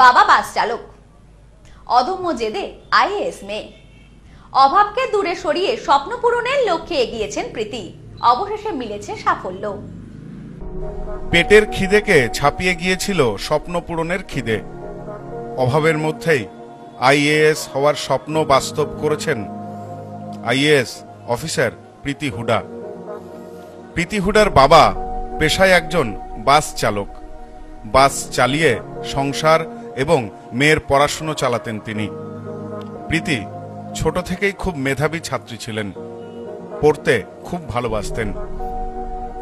বাবা বাস চালক। অদম্য জেদে আইএএস মেয়ে। অভাবকে দূরে সরিয়ে স্বপ্ন পূরণের লক্ষ্যে এগিয়েছেন প্রীতি। অবশেষে মিলেছে সাফল্য। পেটের খিদেকে ছাপিয়ে গিয়েছিল স্বপ্ন পূরণের খিদে। অভাবের মধ্যেই আইএএস হওয়ার স্বপ্ন বাস্তব করেছেন আইএএস অফিসার প্রীতি হুডা। প্রীতি হুডার বাবা পেশায় একজন বাস চালক। বাস চালিয়ে সংসার এবং মেয়ের পড়াশুনো চালাতেন তিনি। প্রীতি ছোট থেকেই খুব মেধাবী ছাত্রী ছিলেন। পড়তে খুব ভালোবাসতেন।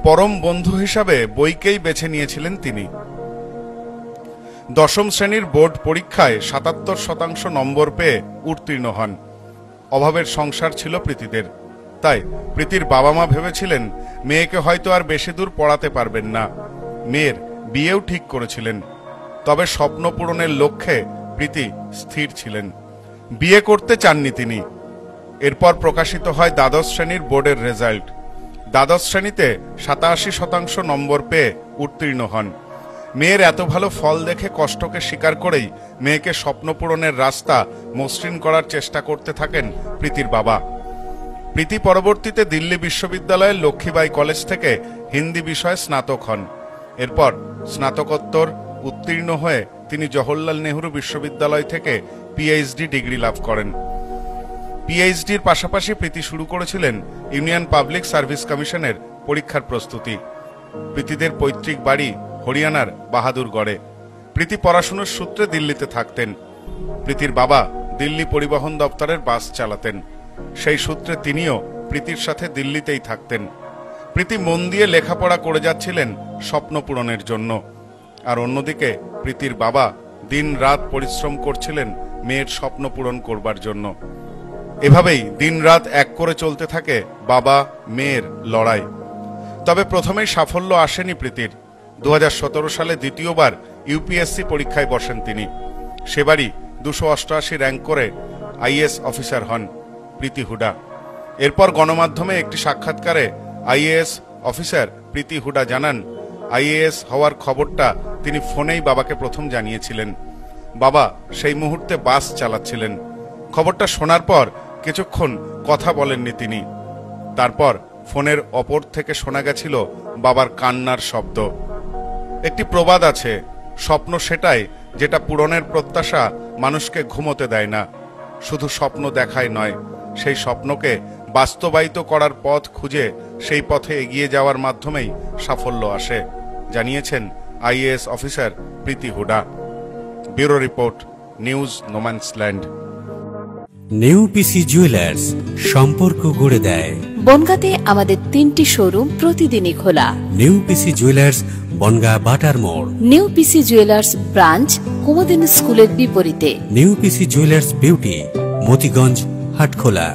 পরম বন্ধু হিসাবে বইকেই বেছে নিয়েছিলেন তিনি। দশম শ্রেণির বোর্ড পরীক্ষায় সাতাত্তর শতাংশ নম্বর পেয়ে উত্তীর্ণ হন। অভাবের সংসার ছিল প্রীতিদের। তাই প্রীতির বাবা মা ভেবেছিলেন, মেয়েকে হয়তো আর বেশি দূর পড়াতে পারবেন না। মেয়ের বিয়েও ঠিক করেছিলেন। তবে স্বপ্ন পূরণের লক্ষ্যে প্রীতি স্থির ছিলেন। বিয়ে করতে চাননি তিনি। এরপর প্রকাশিত হয় দ্বাদশ শ্রেণির বোর্ডের রেজাল্ট। দ্বাদশ শ্রেণীতে সাতাশি শতাংশ নম্বর পেয়ে উত্তীর্ণ হন। মেয়ের এত ভালো ফল দেখে কষ্টকে স্বীকার করেই মেয়েকে স্বপ্ন পূরণের রাস্তা মসৃণ করার চেষ্টা করতে থাকেন প্রীতির বাবা। প্রীতি পরবর্তীতে দিল্লি বিশ্ববিদ্যালয়ের লক্ষ্মীবাই কলেজ থেকে হিন্দি বিষয়ে স্নাতক হন। এরপর স্নাতকোত্তর উত্তীর্ণ হয়ে তিনি জওহরলাল নেহরু বিশ্ববিদ্যালয় থেকে পিএইচডি ডিগ্রি লাভ করেন। পিএইচডির পাশাপাশি প্রীতি শুরু করেছিলেন ইউনিয়ন পাবলিক সার্ভিস কমিশনের পরীক্ষার প্রস্তুতি। প্রীতিদের পৈতৃক বাড়ি হরিয়ানার বাহাদুরগড়ে। প্রীতি পড়াশুনোর সূত্রে দিল্লিতে থাকতেন। প্রীতির বাবা দিল্লি পরিবহন দপ্তরের বাস চালাতেন। সেই সূত্রে তিনিও প্রীতির সাথে দিল্লিতেই থাকতেন। প্রীতি মন দিয়ে লেখাপড়া করে যাচ্ছিলেন স্বপ্ন পূরণের জন্য। আর অন্যদিকে প্রীতির বাবা দিন রাত পরিশ্রম করছিলেন মেয়ের স্বপ্ন পূরণ করবার জন্য। এভাবেই দিনরাত এক করে চলতে থাকে বাবা, মেয়ের লড়াই। তবে প্রথমেই সাফল্য আসেনি প্রীতির। দুহাজার সতেরো সালে দ্বিতীয়বার ইউপিএসসি পরীক্ষায় বসেন তিনি। সেবারই দুশো অষ্টআশি র্যাঙ্ক করে আইএস অফিসার হন প্রীতি হুডা। এরপর গণমাধ্যমে একটি সাক্ষাৎকারে আইএএস অফিসার প্রীতি হুডা জানান আইএএস হওয়ার খবরটা তিনি ফোনেই বাবাকে প্রথম জানিয়েছিলেন। বাবা, সেই মুহূর্তে বাস চালাচ্ছিলেন। খবরটা শোনার পর কিছুক্ষণ কথা বলেননি তিনি। তারপর ফোনের অপর থেকে শোনা গেছিল বাবার কান্নার শব্দ। একটি প্রবাদ আছে, স্বপ্ন সেটাই যেটা পূরণের প্রত্যাশা মানুষকে ঘুমোতে দেয় না। শুধু স্বপ্ন দেখায় নয়, সেই স্বপ্নকে বাস্তবায়িত করার পথ খুঁজে সেই পথে এগিয়ে যাওয়ার মাধ্যমেই সাফল্য আসে। জানিয়েছেন IAS officer Preeti Hooda. Bureau report news no man's land new PC jewellers সম্পর্ক গড়ে দেয়। বনগাঁতে আমাদের তিনটি শোরুম প্রতিদিনই খোলা। নিউ পিসি জুয়েলার্স বনগা বাটার মোড়। New PC jewellers branch Kumudini স্কুলের বিপরীতে। New PC jewellers beauty Motiganj Hatkhola.